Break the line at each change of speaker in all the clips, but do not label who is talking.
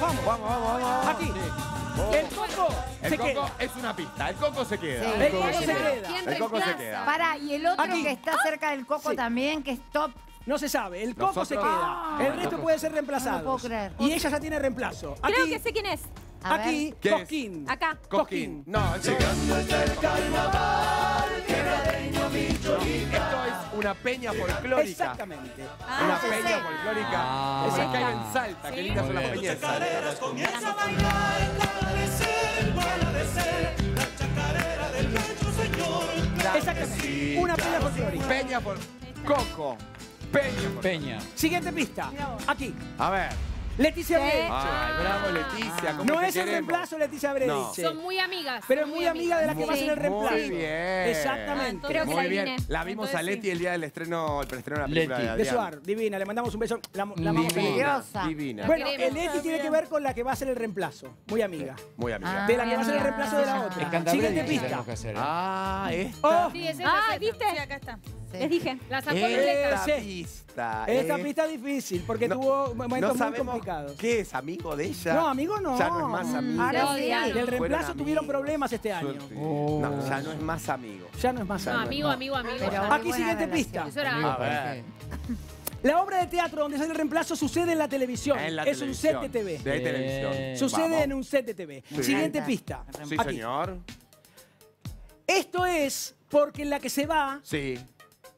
Vamos, vamos.
Vamos, vamos, vamos.
Aquí. El coco
El
se
coco
queda.
es una pista. El coco se queda.
Sí.
El coco se queda.
¿Quién
El coco se
reemplaza?
queda.
Pará, y el otro
Aquí.
que está cerca del coco
Sí.
también, que es top.
No se sabe. El coco se queda.
Ah.
el resto puede ser reemplazado.
No puedo creer.
Y ella ya tiene reemplazo. Aquí,
Creo que sé quién es.
A
aquí. Cosquín.
Acá.
Cosquín.
No, esto, no, esto es una peña folclórica.
Exactamente.
Una
Ah,
peña
sí.
folclórica.
Ah.
Esa que hay en Salta. Qué lindas son las peñas de Salta.
Comienza a bailar el atardecer, la chacarera del rancho, señor.
Exactamente. Una peña folclórica.
Peña por Coco. Peña por
Peña.
Siguiente pista. Aquí.
A ver.
Leticia.
Ay, bravo, Leticia. ¿cómo
No
te
es el
queremos?
reemplazo Leticia.
No.
Son muy amigas.
Pero
son
es muy amiga de la que va a ser el reemplazo.
Muy bien.
Exactamente.
Creo que
Muy
la
bien.
adiviné.
La vimos a
Entonces
Leti
sí.
el día del estreno, el preestreno de la película
Leti.
de
De
Adrián.
Suar, divina, le mandamos un beso. La, la amamos a
Divina, divina.
Bueno,
queremos.
el Leti tiene que ver con la que va a ser el reemplazo. Muy amiga.
Muy amiga.
Ah.
De la que va a ser el reemplazo de la
Ah.
otra. Siguiente pista.
¿eh?
Ah, esta.
Oh,
Sí, es esa,
Ah,
es.
¿viste?
Sí, acá está.
Sí.
Les dije. La sacó Violeta.
Esta
sí.
pista.
esta
eh.
pista difícil porque
No-
tuvo momentos
no
muy
sabemos
complicados.
¿Qué es? ¿Amigo de ella?
No, amigo no.
Ya no es más amigo.
Ahora sí.
Del
Fueron
reemplazo tuvieron
amigos.
problemas este año.
Oh.
No, ya no es más amigo.
Ya no es más
No,
amigo.
amigo, amigo, amigo.
Pero
Aquí
buena
siguiente
relación.
pista.
Eso era
Amigo,
A
¿para
ver.
qué?
La obra de teatro donde sale el reemplazo sucede en la televisión.
En la
es un set de TV.
De televisión.
Sucede
Vamos.
en un set de TV.
Sí.
Siguiente
Encanta.
pista.
Sí,
Aquí.
señor.
Esto es porque en la que se va
Sí.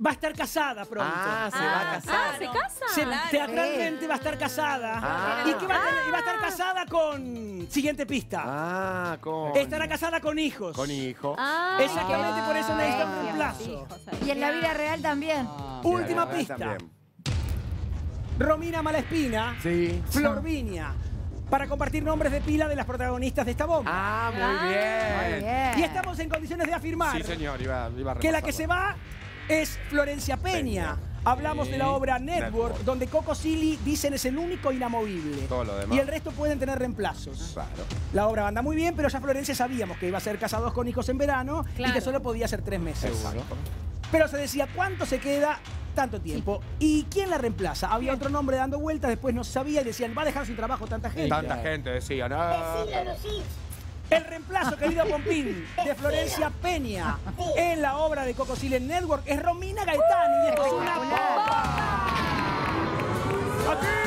Va a estar casada pronto.
Ah, se va a casar.
Ah, ¿se casa?
Se-
claro.
teatralmente va a estar casada.
Ah.
¿Y, va a, tener- y va a estar casada con. Siguiente pista.
Ah, con.
Estará casada con hijos.
Con hijo.
Ah,
Exactamente por eso necesita un
Ah,
reemplazo.
ahí.
Y en la vida real también.
Ah,
Última pista.
también.
Romina Malespina,
Sí.
Florvinia. Para compartir nombres de pila de las protagonistas de esta bomba.
Ah, muy
Muy
bien.
bien.
Y estamos en condiciones de afirmar
Sí, señor, iba, iba a
que la que se va es Florencia Peña.
Peña.
Hablamos de la obra
Network.
Network, donde Coco Silly dicen es el único inamovible.
Todo lo demás.
Y el resto pueden tener reemplazos.
Claro.
La obra anda muy bien, pero ya Florencia sabíamos que iba a ser casados con hijos en verano y que solo podía ser tres meses.
Exacto.
Pero se decía, ¿cuánto se queda? Tanto tiempo. ¿Y quién la reemplaza? Había otro nombre dando vueltas, después no se sabía y decían, va a dejar sin trabajo tanta gente.
Tanta gente decía, no.
El reemplazo, querido Pompín, de Florencia Peña en la obra de Coco Silent Network es Romina Gaetani. Y esto es una bomba. ¡Aquí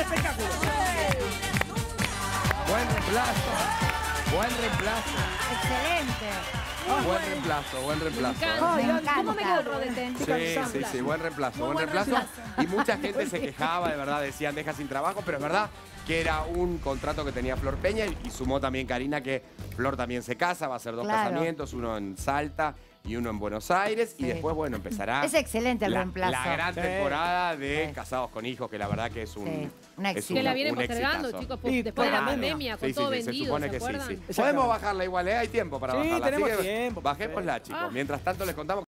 espectáculo.
Buen reemplazo. Buen reemplazo.
Excelente.
Buen reemplazo, buen reemplazo.
encanta.
Ay, me encanta.
¿Cómo me quedó el rodete?
Sí, sí, sí, buen reemplazo,
Muy
buen
buen
reemplazo. Y mucha gente se quejaba, de verdad, decían deja sin trabajo, pero es verdad que era un contrato que tenía Flor Peña y, y sumó también Karina que Flor también se casa, va a hacer dos
Claro.
casamientos, uno en Salta y uno en Buenos Aires y
Sí.
después, bueno, empezará
Es excelente el
la,
reemplazo.
la gran
Sí.
temporada de
Sí.
Casados con Hijos, que la verdad que es un...
Sí, una
es
éxito.
Que la
un-
vienen
un
postergando, chicos,
Y
después de la
pandemia.
con
Sí,
todo
sí, se
vendido,
supone
¿se
que sí,
acuerdan?
Podemos bajarla igual, ¿eh? hay tiempo para
Sí,
bajarla.
tenemos
Así que
tiempo,
Bajémosla, chicos.
Ah.
Mientras tanto les contamos